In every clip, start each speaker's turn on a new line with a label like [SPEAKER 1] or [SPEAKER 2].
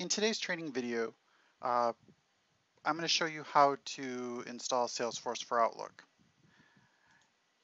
[SPEAKER 1] In today's training video, uh, I'm going to show you how to install Salesforce for Outlook.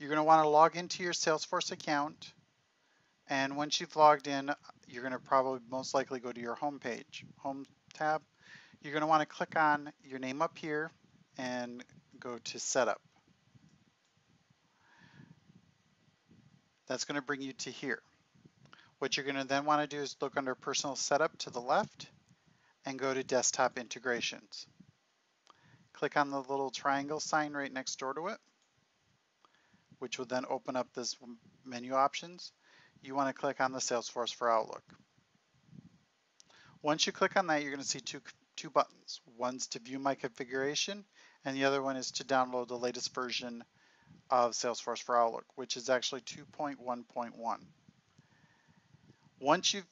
[SPEAKER 1] You're going to want to log into your Salesforce account and once you've logged in, you're going to probably most likely go to your home page, home tab. You're going to want to click on your name up here and go to setup. That's going to bring you to here. What you're going to then want to do is look under personal setup to the left and go to Desktop Integrations. Click on the little triangle sign right next door to it, which will then open up this menu options. You want to click on the Salesforce for Outlook. Once you click on that, you're going to see two, two buttons. One's to view my configuration, and the other one is to download the latest version of Salesforce for Outlook, which is actually 2.1.1. Once you've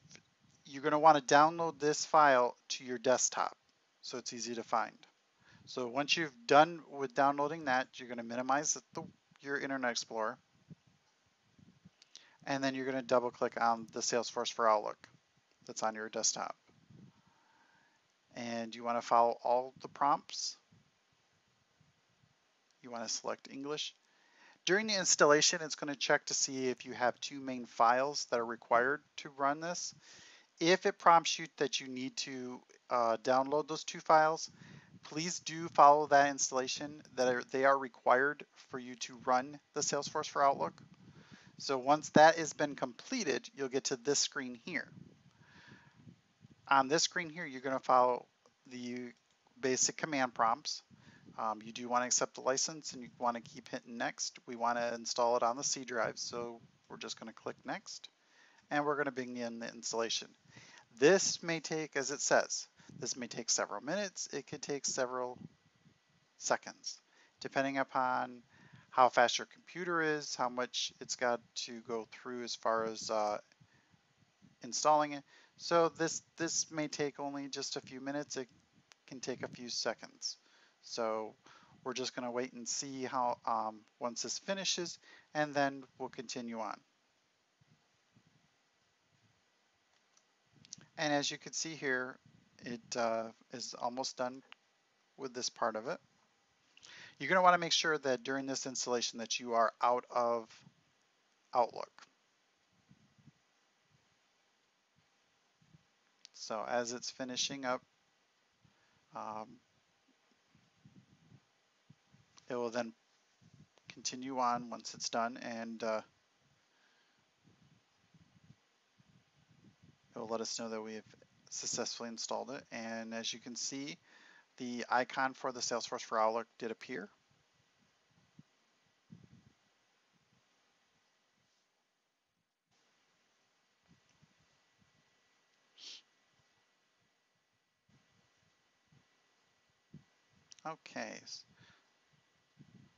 [SPEAKER 1] you're going to want to download this file to your desktop so it's easy to find. So once you've done with downloading that, you're going to minimize the, your Internet Explorer. And then you're going to double click on the Salesforce for Outlook that's on your desktop. And you want to follow all the prompts. You want to select English. During the installation, it's going to check to see if you have two main files that are required to run this. If it prompts you that you need to uh, download those two files, please do follow that installation that are, they are required for you to run the Salesforce for Outlook. So once that has been completed, you'll get to this screen here. On this screen here, you're going to follow the basic command prompts. Um, you do want to accept the license and you want to keep hitting next. We want to install it on the C drive, so we're just going to click next and we're going to begin the installation. This may take, as it says, this may take several minutes, it could take several seconds, depending upon how fast your computer is, how much it's got to go through as far as uh, installing it. So this, this may take only just a few minutes, it can take a few seconds. So we're just going to wait and see how um, once this finishes, and then we'll continue on. And as you can see here, it uh, is almost done with this part of it. You're going to want to make sure that during this installation that you are out of Outlook. So as it's finishing up, um, it will then continue on once it's done and uh, it will let us know that we've successfully installed it. And as you can see, the icon for the Salesforce for Outlook did appear. Okay,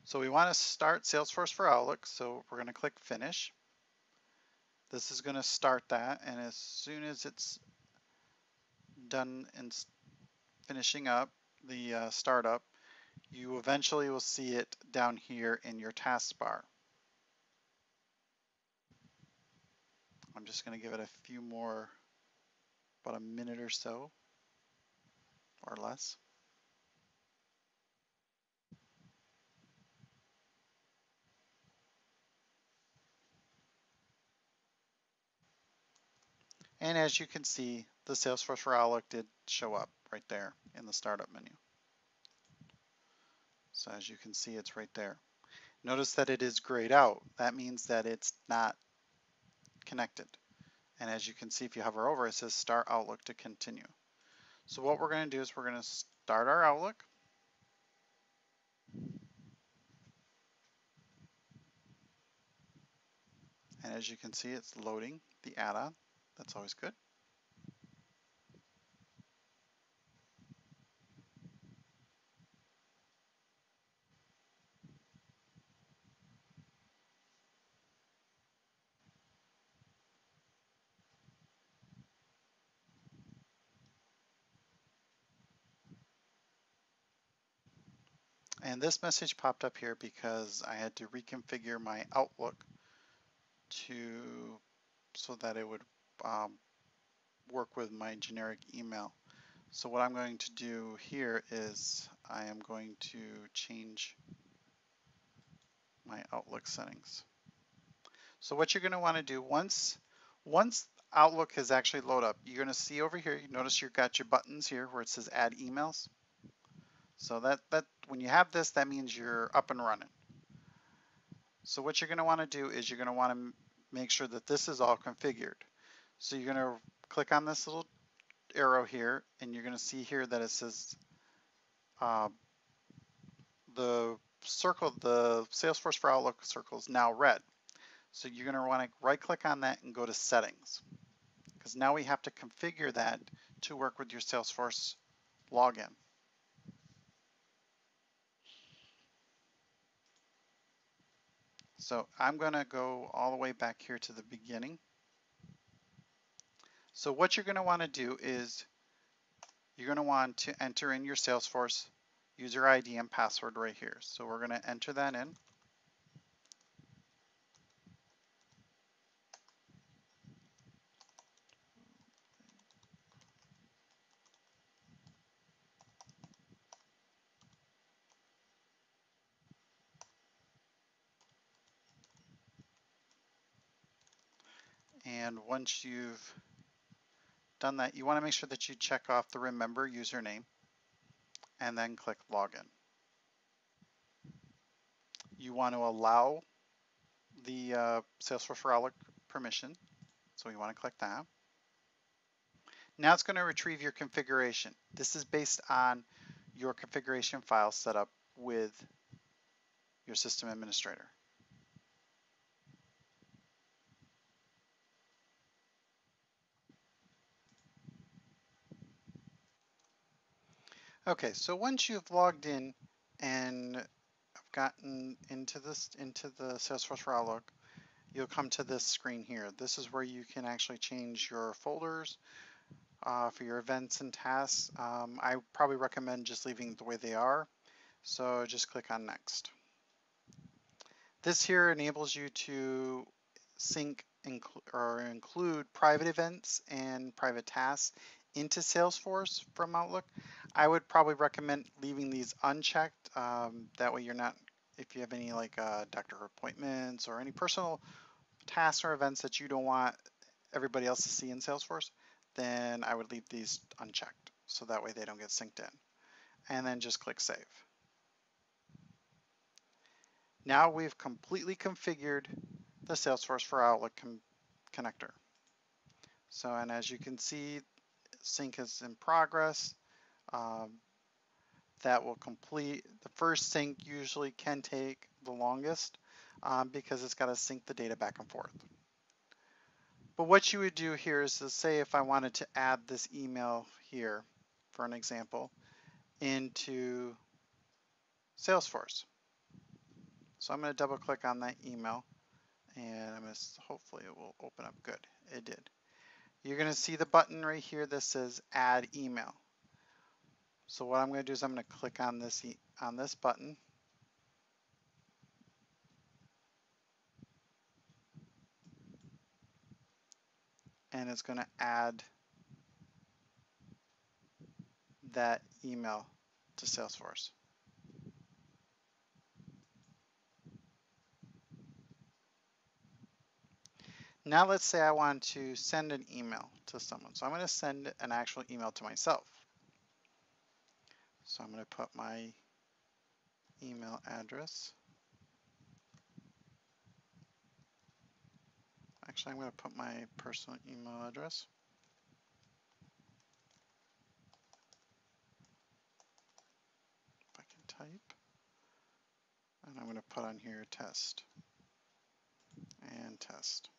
[SPEAKER 1] so we want to start Salesforce for Outlook, so we're going to click Finish. This is going to start that, and as soon as it's done and finishing up the uh, startup, you eventually will see it down here in your taskbar. I'm just going to give it a few more, about a minute or so, or less. And as you can see, the Salesforce for Outlook did show up right there in the startup menu. So as you can see, it's right there. Notice that it is grayed out. That means that it's not connected. And as you can see, if you hover over, it says Start Outlook to continue. So what we're going to do is we're going to start our Outlook. And as you can see, it's loading the add-on. That's always good. And this message popped up here because I had to reconfigure my Outlook to so that it would um, work with my generic email. So what I'm going to do here is I am going to change my Outlook settings. So what you're going to want to do once once Outlook has actually loaded up, you're going to see over here, you notice you've got your buttons here where it says add emails. So that, that when you have this, that means you're up and running. So what you're going to want to do is you're going to want to make sure that this is all configured. So you're going to click on this little arrow here and you're going to see here that it says uh, the circle, the Salesforce for Outlook circle is now red. So you're going to want to right click on that and go to settings because now we have to configure that to work with your Salesforce login. So I'm going to go all the way back here to the beginning. So what you're going to want to do is you're going to want to enter in your Salesforce user ID and password right here. So we're going to enter that in. And once you've done that, you want to make sure that you check off the remember username and then click login. You want to allow the uh, Salesforce for Outlook permission. So we want to click that. Now it's going to retrieve your configuration. This is based on your configuration file set up with your system administrator. Okay, so once you've logged in and have gotten into this into the Salesforce for Outlook, you'll come to this screen here. This is where you can actually change your folders uh, for your events and tasks. Um, I probably recommend just leaving the way they are. So just click on next. This here enables you to sync or include private events and private tasks into Salesforce from Outlook. I would probably recommend leaving these unchecked. Um, that way you're not, if you have any like uh, doctor appointments or any personal tasks or events that you don't want everybody else to see in Salesforce, then I would leave these unchecked. So that way they don't get synced in. And then just click Save. Now we've completely configured the Salesforce for Outlook connector. So, and as you can see, sync is in progress. Um, that will complete, the first sync usually can take the longest um, because it's got to sync the data back and forth. But what you would do here is to say if I wanted to add this email here, for an example, into Salesforce. So I'm going to double click on that email and I'm going to, hopefully it will open up good. It did you're going to see the button right here that says add email. So what I'm going to do is I'm going to click on this on this button. And it's going to add that email to Salesforce. Now let's say I want to send an email to someone. So I'm going to send an actual email to myself. So I'm going to put my email address. Actually, I'm going to put my personal email address. If I can type. And I'm going to put on here test and test.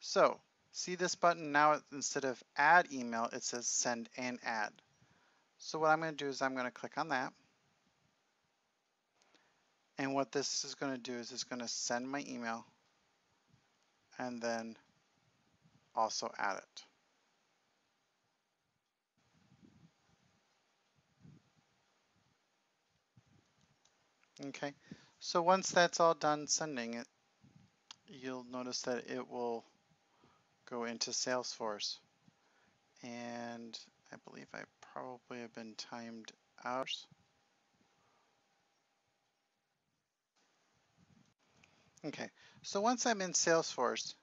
[SPEAKER 1] So see this button now instead of add email it says send and add. So what I'm going to do is I'm going to click on that. And what this is going to do is it's going to send my email and then also add it. Okay, so once that's all done sending it, you'll notice that it will go into Salesforce. And I believe I probably have been timed out. Okay, so once I'm in Salesforce,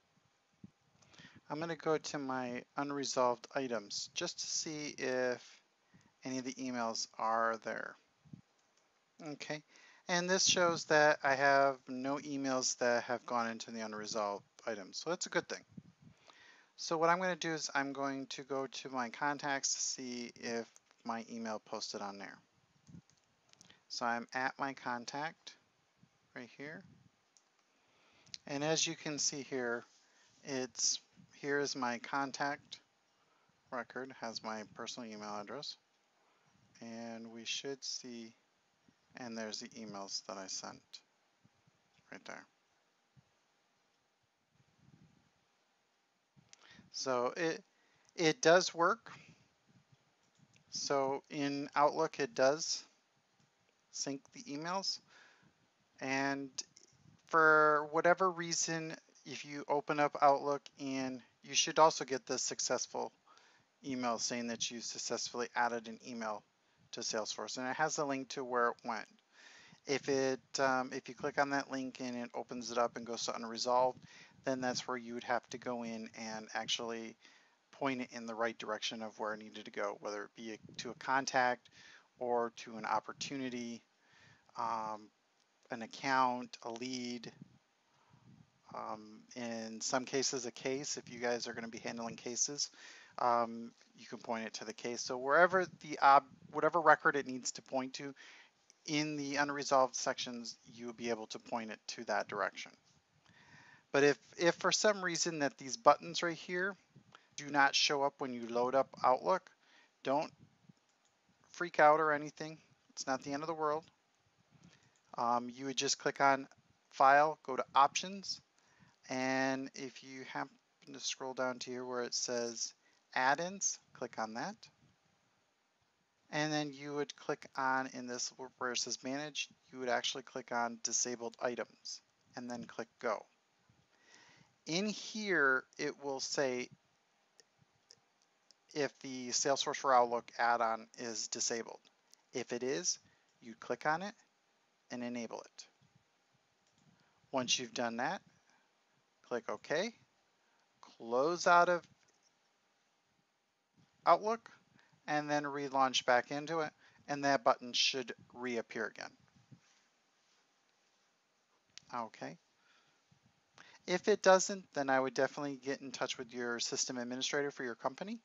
[SPEAKER 1] I'm going to go to my unresolved items just to see if any of the emails are there. Okay, and this shows that I have no emails that have gone into the unresolved items, so that's a good thing. So what I'm going to do is I'm going to go to my contacts to see if my email posted on there. So I'm at my contact right here. And as you can see here, it's here is my contact record, has my personal email address. And we should see, and there's the emails that I sent right there. So it, it does work. So in Outlook, it does sync the emails. And for whatever reason, if you open up Outlook and you should also get the successful email saying that you successfully added an email to Salesforce and it has a link to where it went. If it um, if you click on that link and it opens it up and goes to unresolved, then that's where you would have to go in and actually point it in the right direction of where it needed to go, whether it be a, to a contact or to an opportunity, um, an account, a lead, um, in some cases a case, if you guys are going to be handling cases, um, you can point it to the case. So wherever the ob whatever record it needs to point to in the unresolved sections, you'll be able to point it to that direction. But if, if for some reason that these buttons right here do not show up when you load up Outlook, don't freak out or anything. It's not the end of the world. Um, you would just click on File, go to Options, and if you happen to scroll down to here where it says Add-ins, click on that. And then you would click on, in this where it says Manage, you would actually click on Disabled Items, and then click Go. In here, it will say if the Salesforce for Outlook add-on is disabled. If it is, you click on it and enable it. Once you've done that, click OK, close out of Outlook, and then relaunch back into it, and that button should reappear again. Okay. If it doesn't, then I would definitely get in touch with your system administrator for your company,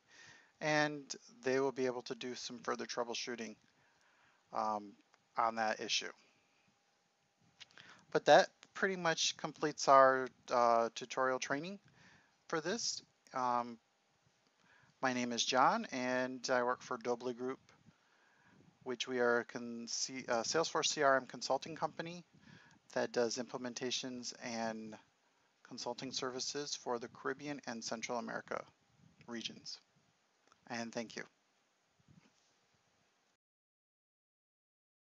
[SPEAKER 1] and they will be able to do some further troubleshooting um, on that issue. But that pretty much completes our uh, tutorial training for this. Um, my name is John, and I work for Doble Group, which we are a uh, Salesforce CRM consulting company that does implementations and consulting services for the Caribbean and Central America regions. And thank you.